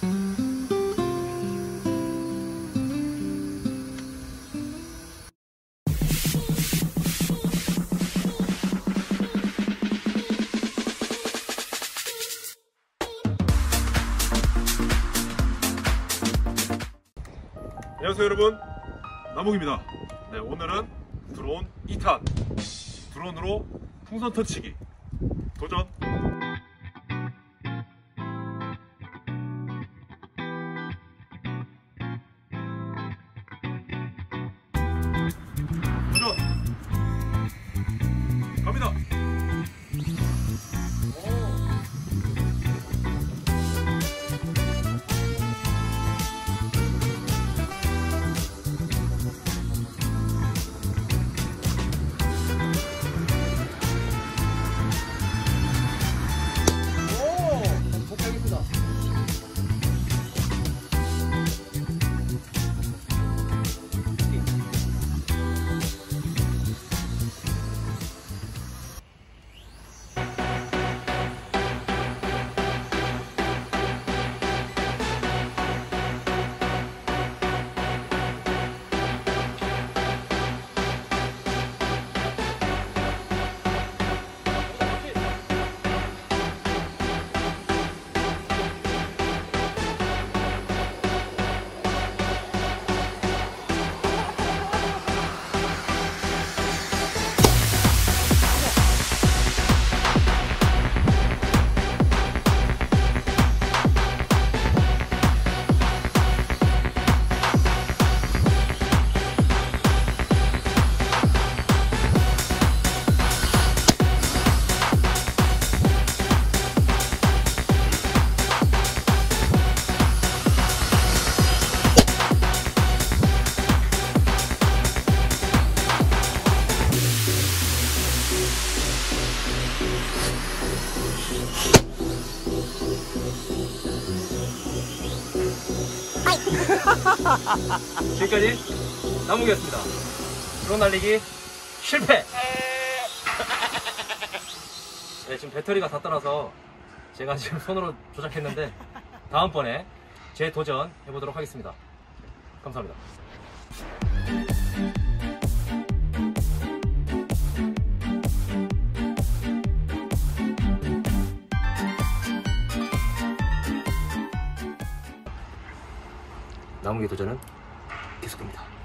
안녕하세요 여러분. 나목입니다. 네, 오늘은 드론 2탄. 드론으로 풍선 터치기. 도전 갑니 지금까지 나무기였습니다. 드론 날리기 실패! 네, 지금 배터리가 다 떠나서 제가 지금 손으로 조작했는데 다음번에 재도전 해보도록 하겠습니다. 감사합니다. 나무기 도전은 계속됩니다.